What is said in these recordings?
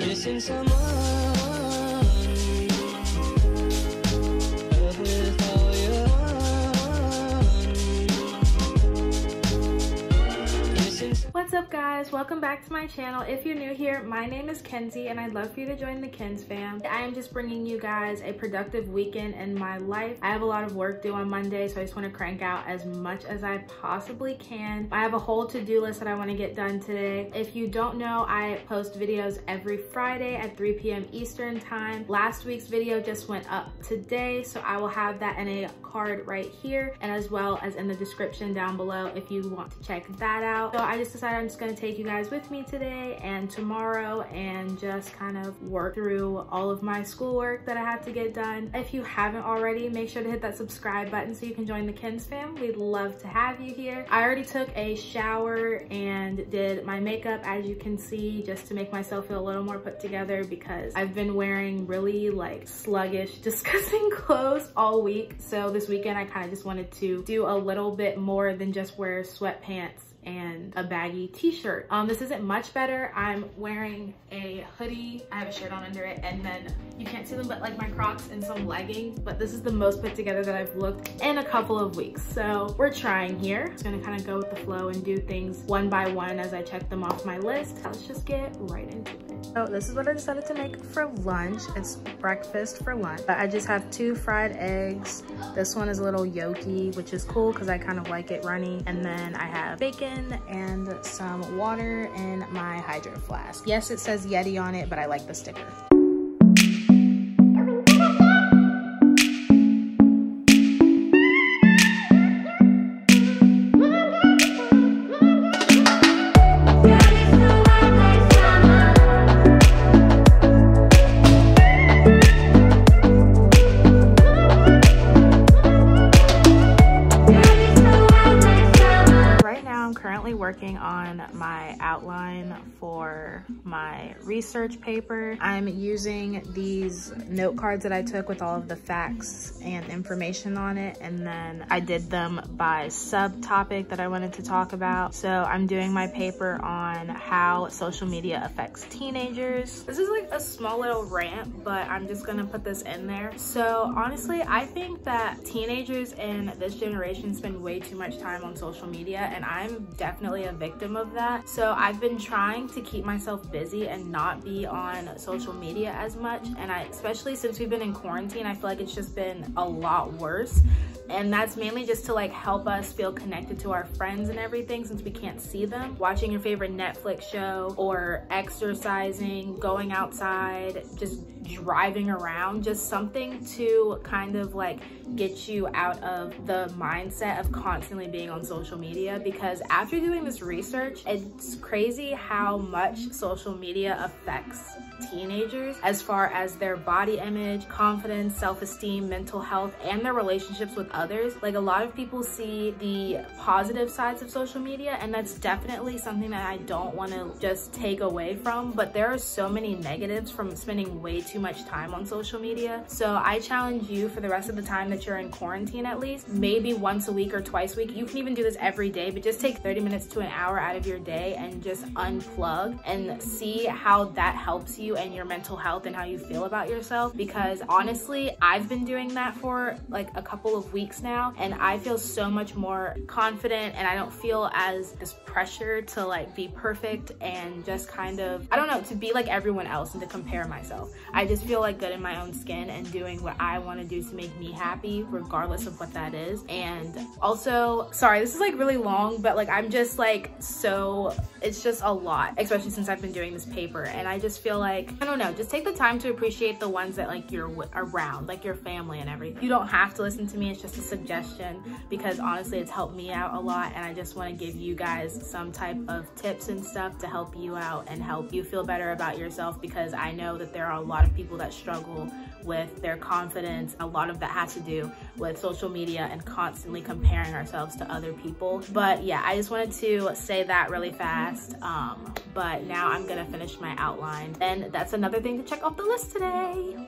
Missing someone What's up guys? Welcome back to my channel. If you're new here, my name is Kenzie and I'd love for you to join the Kens fam. I am just bringing you guys a productive weekend in my life. I have a lot of work due on Monday, so I just want to crank out as much as I possibly can. I have a whole to-do list that I want to get done today. If you don't know, I post videos every Friday at 3 p.m. Eastern time. Last week's video just went up today, so I will have that in a card right here and as well as in the description down below if you want to check that out. So I just decided I'm just gonna take you guys with me today and tomorrow and just kind of work through all of my schoolwork that I have to get done. If you haven't already, make sure to hit that subscribe button so you can join the Kens fam. We'd love to have you here. I already took a shower and did my makeup as you can see just to make myself feel a little more put together because I've been wearing really like sluggish, disgusting clothes all week. So this weekend I kind of just wanted to do a little bit more than just wear sweatpants and a baggy t-shirt. Um, this isn't much better. I'm wearing a hoodie. I have a shirt on under it and then you can't see them but like my Crocs and some leggings. But this is the most put together that I've looked in a couple of weeks. So we're trying here. I'm gonna kind of go with the flow and do things one by one as I check them off my list. Let's just get right into it. So this is what I decided to make for lunch. It's breakfast for lunch. I just have two fried eggs. This one is a little yolky, which is cool because I kind of like it runny. And then I have bacon and some water in my hydro flask. Yes, it says Yeti on it, but I like the sticker. Working on my outline for my research paper. I'm using these note cards that I took with all of the facts and information on it, and then I did them by subtopic that I wanted to talk about. So I'm doing my paper on how social media affects teenagers. This is like a small little rant, but I'm just gonna put this in there. So honestly, I think that teenagers in this generation spend way too much time on social media, and I'm definitely a victim of that. So I've been trying to keep myself busy and not be on social media as much. And I, especially since we've been in quarantine, I feel like it's just been a lot worse. And that's mainly just to like help us feel connected to our friends and everything since we can't see them. Watching your favorite Netflix show or exercising, going outside, just driving around, just something to kind of like get you out of the mindset of constantly being on social media because after doing this research, it's crazy how much social media affects teenagers as far as their body image, confidence, self-esteem, mental health, and their relationships with others. Like a lot of people see the positive sides of social media and that's definitely something that I don't want to just take away from, but there are so many negatives from spending way too much time on social media. So I challenge you for the rest of the time that you're in quarantine at least, maybe once a week or twice a week. You can even do this every day, but just take 30 minutes to an hour out of your day and just unplug and see how that helps you and your mental health and how you feel about yourself. Because honestly, I've been doing that for like a couple of weeks now and I feel so much more confident and I don't feel as this pressure to like be perfect and just kind of, I don't know, to be like everyone else and to compare myself. I just feel like good in my own skin and doing what I want to do to make me happy regardless of what that is. And also, sorry, this is like really long, but like I'm just like so, it's just a lot, especially since I've been doing this paper. And I just feel like, I don't know, just take the time to appreciate the ones that like you're around, like your family and everything. You don't have to listen to me, it's just suggestion because honestly, it's helped me out a lot. And I just want to give you guys some type of tips and stuff to help you out and help you feel better about yourself because I know that there are a lot of people that struggle with their confidence. A lot of that has to do with social media and constantly comparing ourselves to other people. But yeah, I just wanted to say that really fast. Um, but now I'm gonna finish my outline. And that's another thing to check off the list today.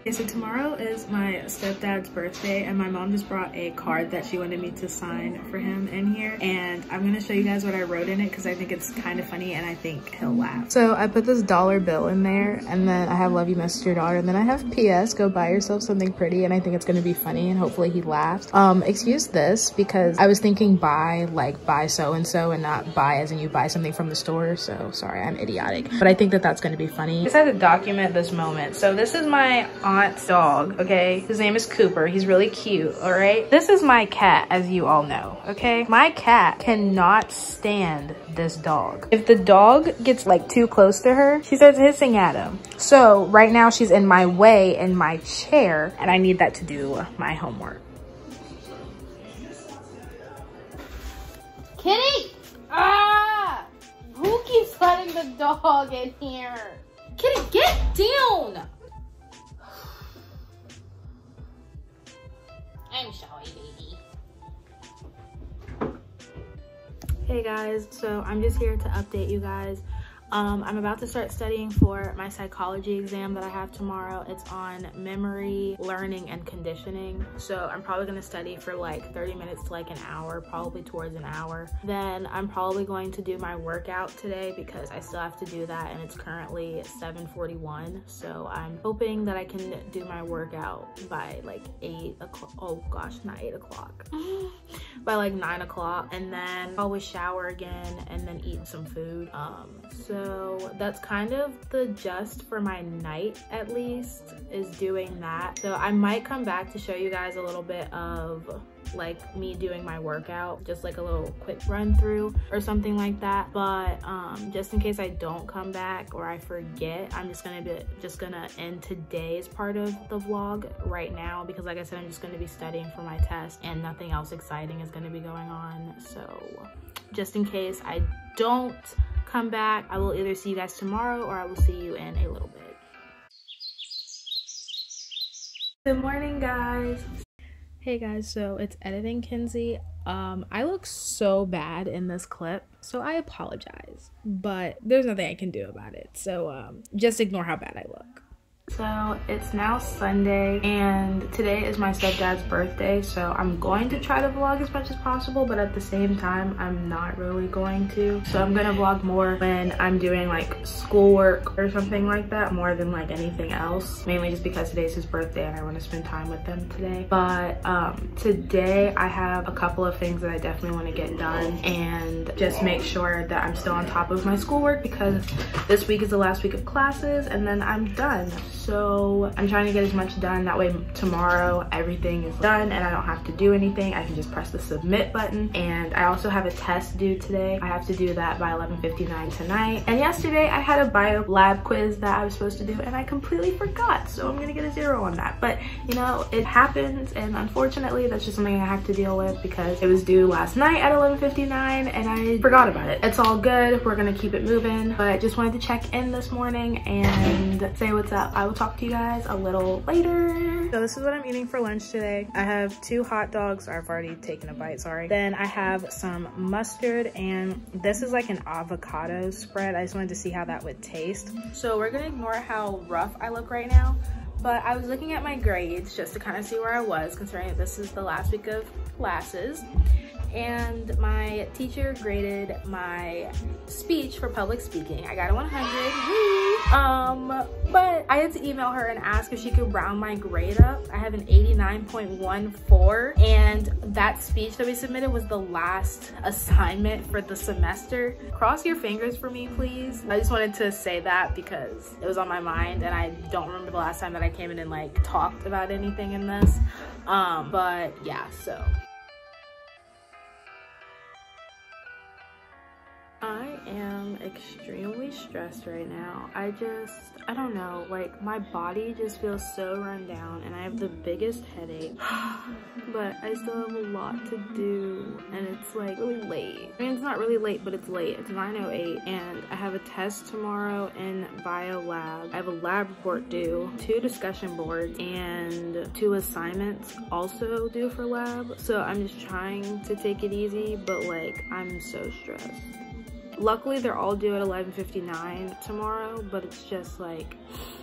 Okay, so tomorrow is my stepdad's birthday and my mom just brought a card that she wanted me to sign for him in here. and I'm gonna show you guys what I wrote in it because I think it's kind of funny and I think he'll laugh. So I put this dollar bill in there and then I have love you message your daughter and then I have PS go buy yourself something pretty and I think it's gonna be funny and hopefully he laughs. Um, excuse this because I was thinking buy like buy so and so and not buy as in you buy something from the store. So sorry, I'm idiotic, but I think that that's gonna be funny. I just had to document this moment. So this is my aunt's dog, okay? His name is Cooper. He's really cute, all right? This is my cat, as you all know, okay? My cat cannot stand this dog. If the dog gets like too close to her, she starts hissing at him. So right now she's in my way in my chair and I need that to do my homework. Kitty! Ah! Who keeps letting the dog in here? Kitty, get down! Hey guys, so I'm just here to update you guys. Um, I'm about to start studying for my psychology exam that I have tomorrow. It's on memory, learning, and conditioning. So I'm probably gonna study for like 30 minutes to like an hour, probably towards an hour. Then I'm probably going to do my workout today because I still have to do that and it's currently 7.41. So I'm hoping that I can do my workout by like eight o'clock. Oh gosh, not eight o'clock. by like nine o'clock and then probably shower again and then eat some food. Um, so that's kind of the gist for my night at least is doing that. So I might come back to show you guys a little bit of like me doing my workout just like a little quick run through or something like that but um just in case i don't come back or i forget i'm just gonna be just gonna end today's part of the vlog right now because like i said i'm just gonna be studying for my test and nothing else exciting is gonna be going on so just in case i don't come back i will either see you guys tomorrow or i will see you in a little bit good morning guys Hey guys, so it's editing Kenzie. Um, I look so bad in this clip, so I apologize, but there's nothing I can do about it. So um, just ignore how bad I look. So it's now Sunday and today is my stepdad's birthday. So I'm going to try to vlog as much as possible, but at the same time, I'm not really going to. So I'm gonna vlog more when I'm doing like schoolwork or something like that, more than like anything else. Mainly just because today's his birthday and I wanna spend time with him today. But um, today I have a couple of things that I definitely wanna get done and just make sure that I'm still on top of my schoolwork because this week is the last week of classes and then I'm done. So I'm trying to get as much done. That way tomorrow everything is done and I don't have to do anything. I can just press the submit button. And I also have a test due today. I have to do that by 11.59 tonight. And yesterday I had a bio lab quiz that I was supposed to do and I completely forgot. So I'm gonna get a zero on that. But you know, it happens and unfortunately that's just something I have to deal with because it was due last night at 11.59 and I forgot about it. It's all good. We're gonna keep it moving. But I just wanted to check in this morning and say what's up. I will talk to you guys a little later. So this is what I'm eating for lunch today. I have two hot dogs. I've already taken a bite, sorry. Then I have some mustard and this is like an avocado spread. I just wanted to see how that would taste. So we're gonna ignore how rough I look right now. But I was looking at my grades just to kind of see where I was considering this is the last week of classes and my teacher graded my speech for public speaking. I got a 100, um, but I had to email her and ask if she could round my grade up. I have an 89.14 and that speech that we submitted was the last assignment for the semester. Cross your fingers for me, please. I just wanted to say that because it was on my mind and I don't remember the last time that I came in and like talked about anything in this. Um, but yeah, so I am extremely stressed right now. I just, I don't know, like my body just feels so run down and I have the biggest headache, but I still have a lot to do and it's like really late. I mean, it's not really late, but it's late. It's 9.08 and I have a test tomorrow in bio lab. I have a lab report due, two discussion boards and two assignments also due for lab. So I'm just trying to take it easy, but like I'm so stressed. Luckily they're all due at 11.59 tomorrow, but it's just like,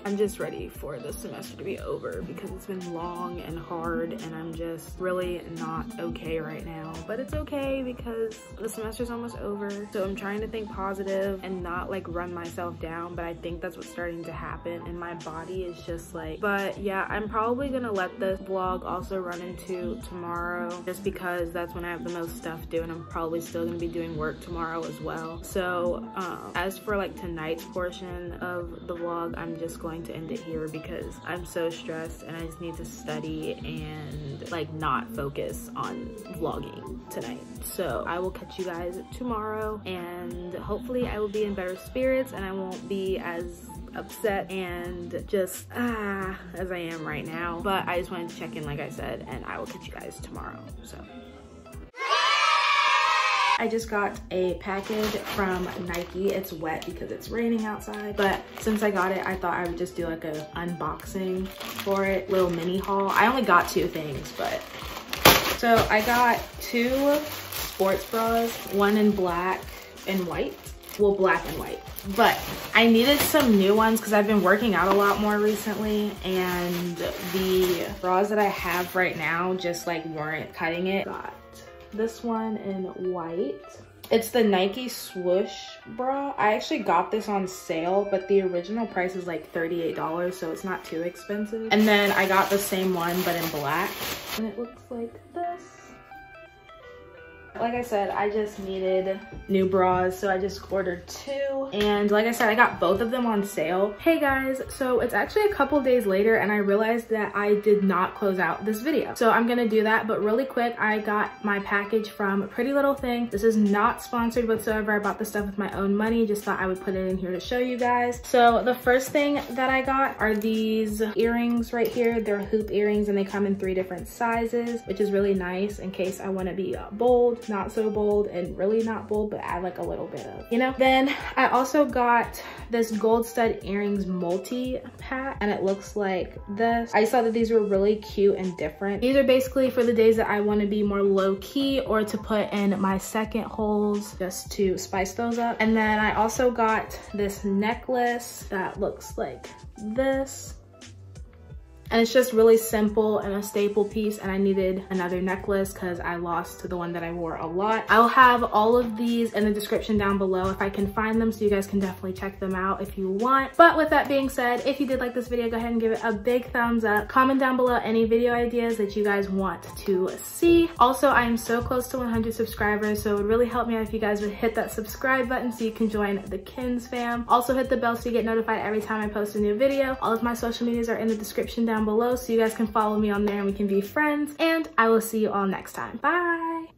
I'm just ready for the semester to be over because it's been long and hard and I'm just really not okay right now. But it's okay because the semester's almost over. So I'm trying to think positive and not like run myself down, but I think that's what's starting to happen and my body is just like, but yeah, I'm probably gonna let this vlog also run into tomorrow just because that's when I have the most stuff due and I'm probably still gonna be doing work tomorrow as well. So um, as for like tonight's portion of the vlog, I'm just going to end it here because I'm so stressed and I just need to study and like not focus on vlogging tonight. So I will catch you guys tomorrow and hopefully I will be in better spirits and I won't be as upset and just ah as I am right now. But I just wanted to check in like I said and I will catch you guys tomorrow. So I just got a package from Nike. It's wet because it's raining outside, but since I got it, I thought I would just do like a unboxing for it, little mini haul. I only got two things, but so I got two sports bras, one in black and white, well, black and white. But I needed some new ones because I've been working out a lot more recently and the bras that I have right now just like weren't cutting it. Got this one in white. It's the Nike swoosh bra. I actually got this on sale, but the original price is like $38, so it's not too expensive. And then I got the same one, but in black. And it looks like this. Like I said, I just needed new bras, so I just ordered two. And like I said, I got both of them on sale. Hey guys, so it's actually a couple days later and I realized that I did not close out this video. So I'm gonna do that, but really quick, I got my package from Pretty Little Thing. This is not sponsored whatsoever. I bought the stuff with my own money, just thought I would put it in here to show you guys. So the first thing that I got are these earrings right here. They're hoop earrings and they come in three different sizes, which is really nice in case I wanna be uh, not so bold and really not bold but add like a little bit of you know? Then i also got this gold stud earrings multi pack and it looks like this. I saw that these were really cute and different. These are basically for the days that i want to be more low-key or to put in my second holes just to spice those up. And then i also got this necklace that looks like this and it's just really simple and a staple piece and I needed another necklace because I lost to the one that I wore a lot. I'll have all of these in the description down below if I can find them so you guys can definitely check them out if you want. But with that being said, if you did like this video, go ahead and give it a big thumbs up. Comment down below any video ideas that you guys want to see. Also, I am so close to 100 subscribers, so it would really help me out if you guys would hit that subscribe button so you can join the Kens fam. Also hit the bell so you get notified every time I post a new video. All of my social medias are in the description down below so you guys can follow me on there and we can be friends. And I will see you all next time. Bye!